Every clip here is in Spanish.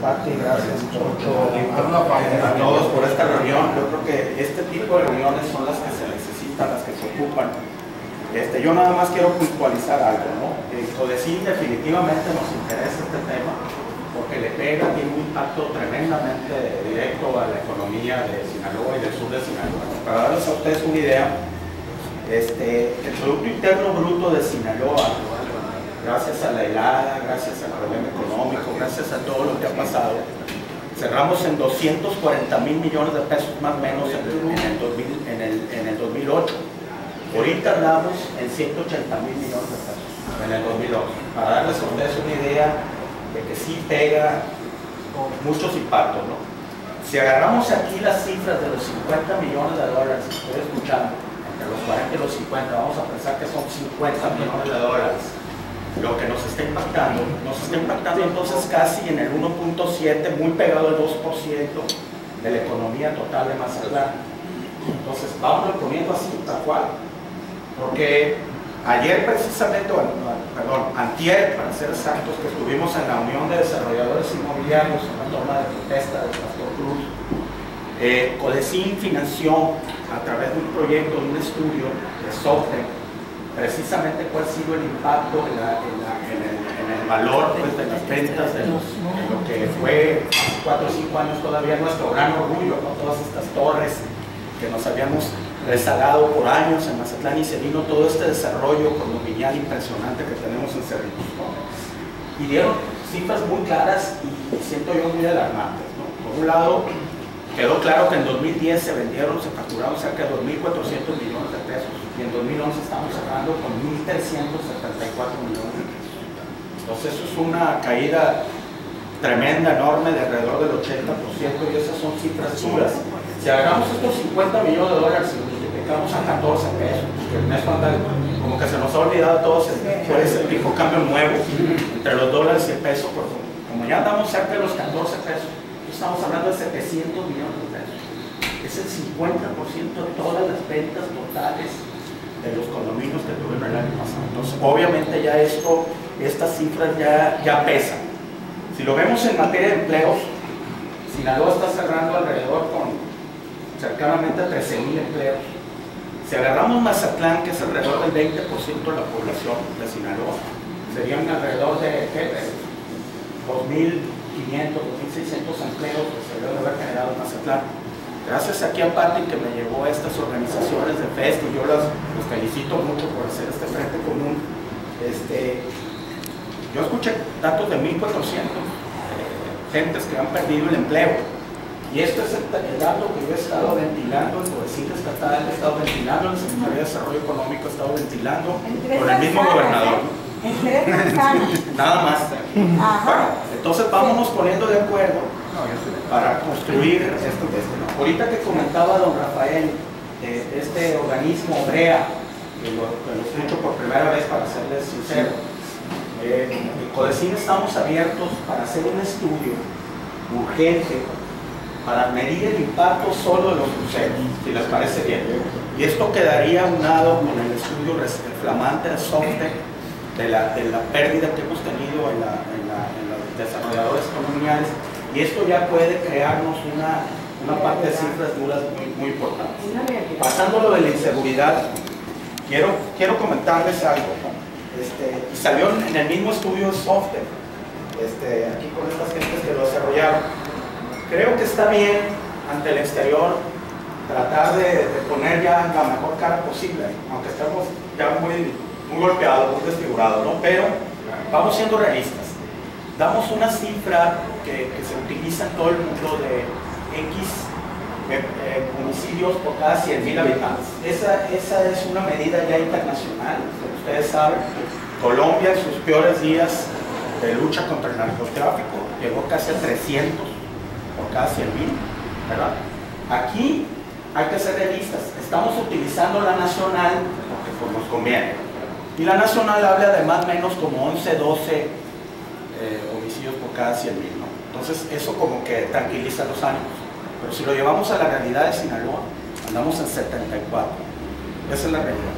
Pati, gracias Chocho, a todos por esta reunión. Yo creo que este tipo de reuniones son las que se necesitan, las que se ocupan. Este, yo nada más quiero puntualizar algo, ¿no? El CODECIN definitivamente nos interesa este tema porque le pega, tiene un impacto tremendamente directo a la economía de Sinaloa y del sur de Sinaloa. Para darles a ustedes una idea, este, el Producto Interno Bruto de Sinaloa gracias a la helada, gracias al problema económico, gracias a todo lo que ha pasado, cerramos en 240 mil millones de pesos más o menos en el, 2008. Ahorita andamos en 180 mil millones de pesos en el 2008. Para darles a ustedes una idea de que sí pega muchos impactos. ¿no? Si agarramos aquí las cifras de los 50 millones de dólares, estoy escuchando, entre los 40 y los 50, vamos a pensar que son 50 millones de dólares lo que nos está impactando. Nos está impactando entonces casi en el 1.7, muy pegado al 2% de la economía total de Mazatlán. Entonces, vamos poniendo así, tal cual. Porque ayer precisamente, perdón, antier, para ser exactos, que estuvimos en la Unión de Desarrolladores Inmobiliarios, en la toma de protesta del Pastor Cruz, eh, financió a través de un proyecto, de un estudio de software, precisamente cuál ha sido el impacto en, el, valor pues, de las ventas de, lo que fue hace 4 o 5 años todavía nuestro gran orgullo, con todas estas torres que nos habíamos rezagado por años en Mazatlán y se vino todo este desarrollo condominial impresionante que tenemos en Cerritos. Y dieron cifras muy claras y siento yo muy alarmantes. Por un lado, quedó claro que en 2010 se vendieron, se facturaron cerca de 2.400 millones de pesos y en 2011 estamos cerrando con 1.374 millones de pesos. Entonces eso es una caída tremenda, enorme, de alrededor del 80% y esas son cifras duras. Si hagamos estos 50 millones de dólares y multiplicamos a 14 pesos, que el mes como que se nos ha olvidado a todos cuál es el tipo cambio nuevo entre los dólares y el peso, como ya andamos cerca de los 14 pesos, estamos hablando de 700 millones de pesos. Es el 50% de todas las ventas totales de los condominios que tuvieron el año pasado. Entonces, obviamente ya esto, estas cifras ya, ya pesan. Si lo vemos en materia de empleos, Sinaloa está cerrando alrededor con cercanamente 13.000 empleos. Si agarramos Mazatlán, que es alrededor del 20% de la población de Sinaloa, serían alrededor de 2.500, 2.600 empleos que se deben haber generado en Mazatlán Gracias aquí a Patti que me llevó a estas organizaciones de FEST y yo las, los felicito mucho por hacer este frente común. Este, yo escuché datos de 1.400 eh, gentes que han perdido el empleo. Y esto es el, dato que yo he estado ventilando en Codecita Estatal, he estado ventilando en la Secretaría de Desarrollo Económico, he estado ventilando con el mismo gobernador. Nada más. Bueno, entonces vámonos poniendo de acuerdo para construir esto. Ahorita que comentaba don Rafael, eh, este organismo BREA, que lo, escucho por primera vez para serles sincero, eh, en Codecine estamos abiertos para hacer un estudio urgente para medir el impacto solo de los cruceros, si les parece bien. Y esto quedaría unado con el estudio flamante de Softec de la, de la pérdida que hemos tenido en, la, en, desarrolladores coloniales y esto ya puede crearnos una, una parte de cifras duras muy, muy importante. Pasando lo de la inseguridad, quiero, quiero comentarles algo. Este, y salió en el mismo estudio software, este, aquí con estas gentes que lo desarrollaron. Creo que está bien ante el exterior tratar de, poner ya la mejor cara posible, aunque estemos ya muy, muy golpeados, muy desfigurados, ¿no? pero vamos siendo realistas damos una cifra que, se utiliza en todo el mundo de X eh, eh, homicidios por cada 100.000 habitantes. Esa, esa es una medida ya internacional, ustedes saben. Colombia en sus peores días de lucha contra el narcotráfico llegó casi a 300 por cada 100.000, ¿verdad? Aquí hay que ser realistas. Estamos utilizando la nacional porque pues, nos conviene. Y la nacional habla de más o menos como 11, 12 eh, homicidios por cada 100 mil. ¿no? Entonces eso como que tranquiliza los ánimos. Pero si lo llevamos a la realidad de Sinaloa, andamos en 74. Esa es la realidad.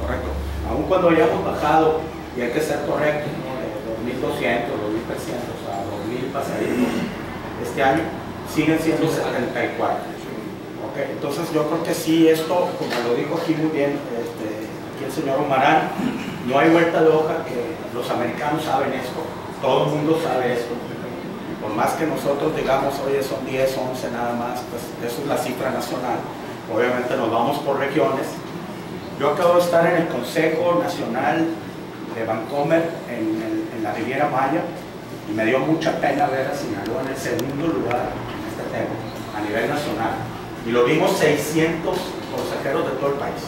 Correcto. Aún cuando hayamos bajado, y hay que ser correctos, de 2.200, 2.300 a mil pasaditos este año, siguen siendo 74. Okay, entonces yo creo que sí, esto, como lo dijo aquí muy bien este, aquí el señor Omarán, no hay vuelta de hoja que los americanos saben esto, todo el mundo sabe esto. Por más que nosotros digamos, oye, son 10, 11 nada más, pues eso es la cifra nacional. Obviamente nos vamos por regiones. Yo acabo de estar en el Consejo Nacional de Vancomer en, en la Riviera Maya y me dio mucha pena ver a Sinaloa en el segundo lugar en este tema, a nivel nacional. Y lo vimos 600 consejeros de todo el país.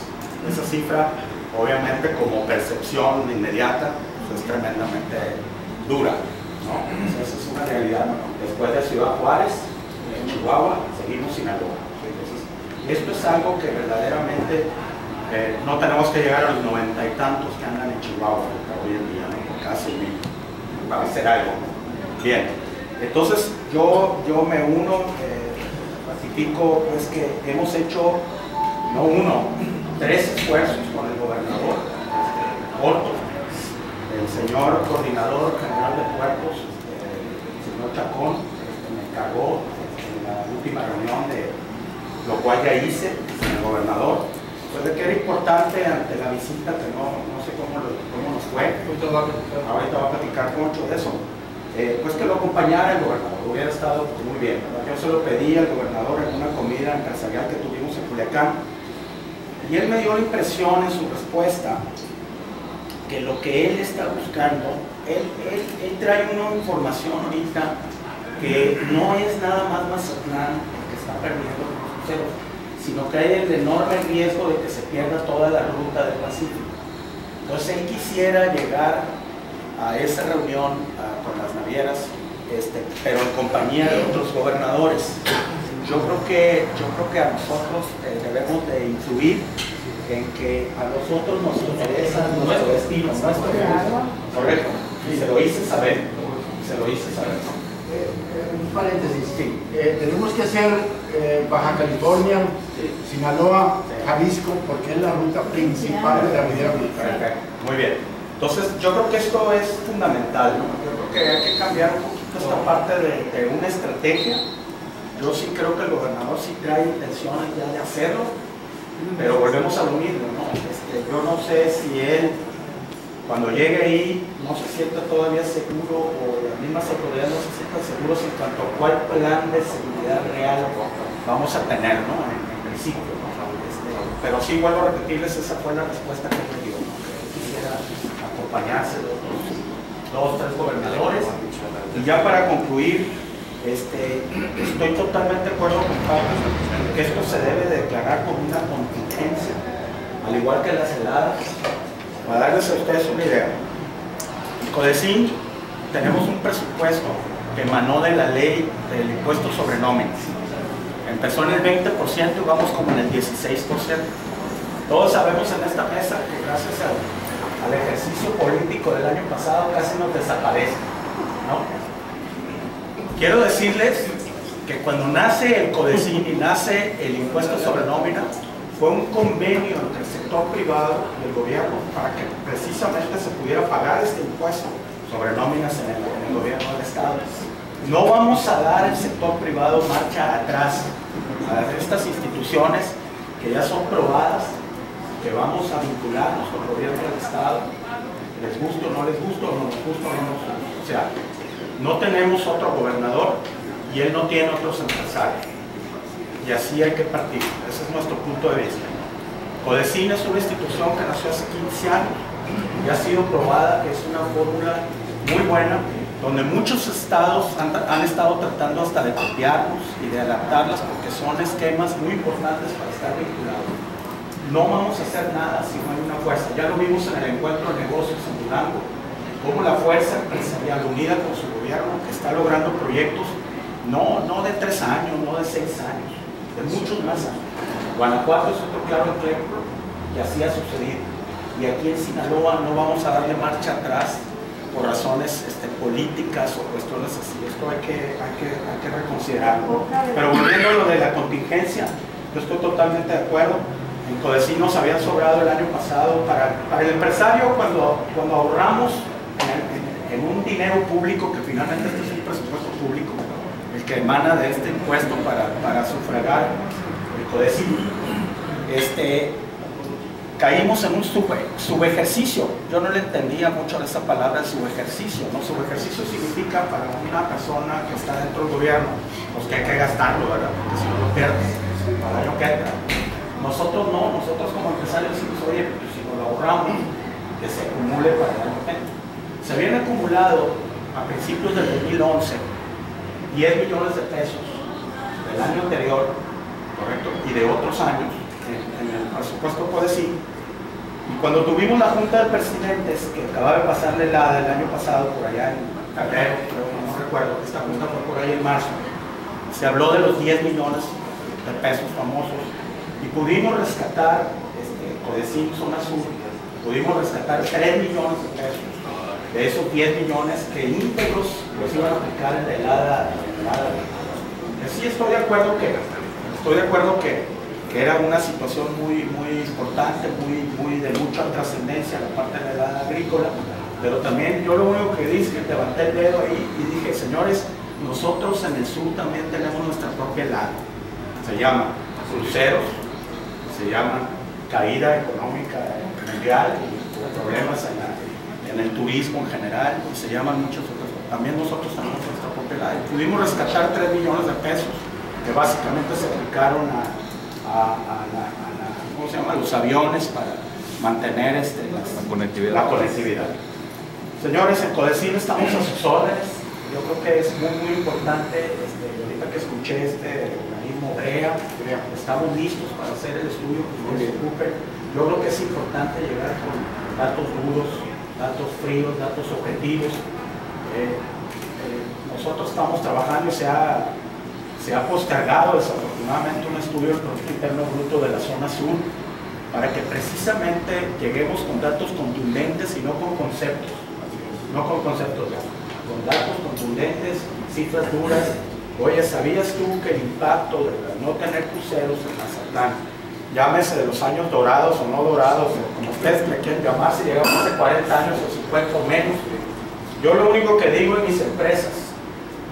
Esa cifra, obviamente, como percepción inmediata, pues, es tremendamente dura. ¿no? Esa es una realidad. Después de Ciudad Juárez, en Chihuahua, seguimos Sinaloa. Entonces, esto es algo que verdaderamente eh, no tenemos que llegar a los noventa y tantos que andan en Chihuahua hoy en día, ¿no? casi mil, para hacer algo. Bien, entonces yo, yo me uno, eh, pacifico pues que hemos hecho, no uno, tres esfuerzos con el gobernador, este, señor coordinador general de puertos, el señor Chacón, me encargó en la última reunión de lo cual ya hice con el gobernador, pues de que era importante ante la visita, que no, no sé cómo, cómo nos fue, ahorita va a platicar. Mucho de eso, eh, pues que lo acompañara el gobernador, hubiera estado muy bien. Yo se lo pedí al gobernador en una comida empresarial que tuvimos en Culiacán y él me dio la impresión en su respuesta que lo que él está buscando, él, trae una información ahorita que no es nada más Mazatlán que está perdiendo los cruceros, sino que hay el enorme riesgo de que se pierda toda la ruta del Pacífico. Entonces él quisiera llegar a esa reunión con las navieras, este, pero en compañía de otros gobernadores. Yo creo que, yo creo que a nosotros eh, debemos de influir en que a nosotros nos interesa nuestro destino, nuestro Correcto. Y se lo hice saber. Se lo hice saber. Eh, eh, un paréntesis. Sí. tenemos que hacer Baja California, Sinaloa, Jalisco, porque es la ruta principal de la Riviera Perfecto. Muy bien. Entonces, yo creo que esto es fundamental, ¿no? Yo creo que hay que cambiar un poquito esta parte de, una estrategia. Yo sí creo que el gobernador sí trae intenciones ya de hacerlo, pero volvemos a lo mismo, ¿no? Este, yo no sé si él, cuando llegue ahí, no se sienta todavía seguro, o las mismas autoridades no se sientan seguros en cuanto a cuál plan de seguridad real vamos a tener, ¿no? En, principio, ¿no? Este, pero sí, vuelvo a repetirles, esa fue la respuesta que me dio, ¿no? acompañarse de otros dos, tres gobernadores. Y ya para concluir, este, estoy totalmente de acuerdo con Pablo que esto se debe declarar como una contingencia, al igual que las heladas. Para darles a ustedes una idea, en Codecín tenemos un presupuesto que emanó de la ley del impuesto sobre nóminas. Empezó en el 20% y vamos como en el 16%. Todos sabemos en esta mesa que gracias a al ejercicio político del año pasado casi nos desaparece. ¿no? Quiero decirles que cuando nace el CODECIN y nace el impuesto sobre nómina, fue un convenio entre el sector privado y el gobierno para que precisamente se pudiera pagar este impuesto sobre nóminas en el, gobierno del Estado. No vamos a dar al sector privado marcha atrás a estas instituciones que ya son probadas que vamos a vincularnos con el gobierno del Estado, les guste o no les guste, o nos gusta o no nos gusta. O sea, no tenemos otro gobernador y él no tiene otros empresarios. Y así hay que partir. Ese es nuestro punto de vista. Codecine es una institución que nació hace 15 años y ha sido probada que es una fórmula muy buena donde muchos estados han, han, estado tratando hasta de copiarnos y de adaptarlas porque son esquemas muy importantes para estar vinculados no vamos a hacer nada si no hay una fuerza. Ya lo vimos en el encuentro de negocios en Durango, cómo la fuerza empresarial unida con su gobierno que está logrando proyectos no, no de tres años, no de seis años, de muchos más años. Guanajuato es otro claro ejemplo que así ha sucedido. Y aquí en Sinaloa no vamos a darle marcha atrás por razones este, políticas o cuestiones así. Esto hay que, hay que, hay que reconsiderarlo. Pero volviendo a lo de la contingencia, yo estoy totalmente de acuerdo en Codecinos habían sobrado el año pasado para, para el empresario cuando, cuando ahorramos en, un dinero público que finalmente este es un presupuesto público, el que emana de este impuesto para, para sufragar el CODECIN. Este, caímos en un subejercicio. Yo no le entendía mucho de esa palabra subejercicio. ¿no? Subejercicio significa para una persona que está dentro del gobierno, pues que hay que gastarlo, ¿verdad? Porque si no lo pierdes, para año que entra. Nosotros no, nosotros como empresarios decimos, oye, pues si nos lo ahorramos, que se acumule para el que entra. Se habían acumulado a principios del 2011 10 millones de pesos del año anterior, ¿correcto? Y de otros años en, el presupuesto decir Y cuando tuvimos la junta de presidentes, que acaba de pasarle la del año pasado, por allá en febrero, creo, no recuerdo, esta junta fue por ahí en marzo, se habló de los 10 millones de pesos famosos y pudimos rescatar, este, Zona Sur, pudimos rescatar 3 millones de pesos de esos 10 millones que íntegros los iban a aplicar en la helada. En la helada. Sí estoy de acuerdo que, estoy de acuerdo que que era una situación muy, muy importante, muy, muy de mucha trascendencia la parte de la agrícola, pero también yo lo único que dije, que levanté el dedo ahí y dije, señores, nosotros en el sur también tenemos nuestra propia helada, se llama cruceros, se llama caída económica mundial, problemas en, en el turismo en general, y se llaman muchos otros, también nosotros tenemos nuestra y pudimos rescatar 3 millones de pesos que básicamente se aplicaron a a, ¿cómo se llama? los aviones para mantener este, la, conectividad. Señores, en Codecin estamos a sus órdenes. Yo creo que es muy, muy importante, este, ahorita que escuché este organismo BREA, estamos listos para hacer el estudio que ocupen. Yo creo que es importante llegar con datos duros, datos fríos, datos objetivos. Eh, eh, nosotros estamos trabajando y se ha se ha postergado desafortunadamente un estudio del Producto Interno Bruto de la zona sur para que precisamente lleguemos con datos contundentes y no con conceptos, no con conceptos, con datos contundentes, cifras duras. Oye, ¿sabías tú que el impacto de no tener cruceros en Mazatlán, llámese de los años dorados o no dorados, como ustedes le quieren llamar, si llegamos hace 40 años o 50 o menos, yo lo único que digo en mis empresas,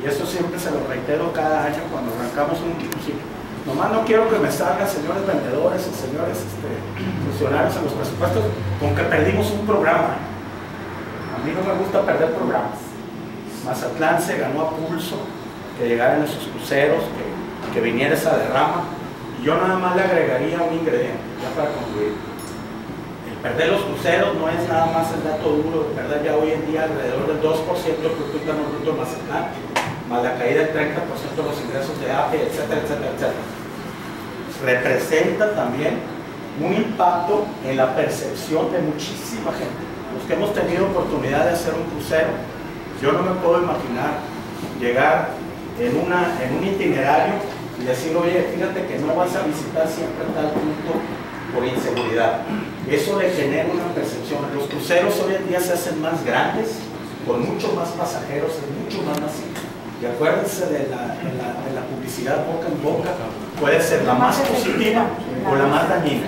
y eso siempre se lo reitero cada año cuando arrancamos un ciclo. Nomás no quiero que me salgan señores vendedores y señores este, funcionarios en los presupuestos con que perdimos un programa. A mí no me gusta perder programas. Mazatlán se ganó a pulso que llegaran esos cruceros, que, que viniera esa derrama. Yo nada más le agregaría un ingrediente, ya para concluir. El perder los cruceros no es nada más el dato duro de perder ya hoy en día alrededor del 2% del Producto Interno Bruto Mazatlán más la caída del 30% de los ingresos de APE, etcétera, etcétera, etcétera. Representa también un impacto en la percepción de muchísima gente. Los que hemos tenido oportunidad de hacer un crucero, yo no me puedo imaginar llegar en, una, en un itinerario y decir, oye, fíjate que no vas a visitar siempre tal punto por inseguridad. Eso le genera una percepción. Los cruceros hoy en día se hacen más grandes, con muchos más pasajeros, es mucho más masivo. Y acuérdense de la, de la, publicidad boca en boca, puede ser la más positiva o la más dañina.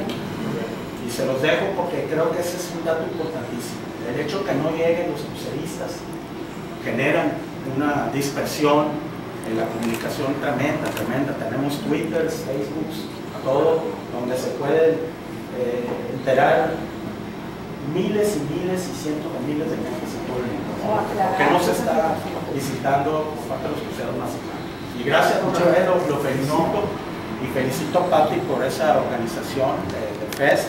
Y se los dejo porque creo que ese es un dato importantísimo. El hecho que no lleguen los cruceristas generan una dispersión en la comunicación tremenda, tremenda. Tenemos Twitters, Facebooks, todo, donde se pueden eh, enterar miles y miles y cientos de miles de gente en todo el mundo. No se está visitando por parte de los cruceros más. Y gracias otra vez, lo, felicito. Y felicito a Patti por esa organización de, FEST.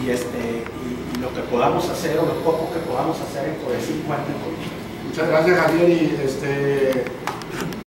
Y, este, y, lo que podamos hacer o lo poco que podamos hacer en Codecí cuenten Muchas gracias Javier. Y este,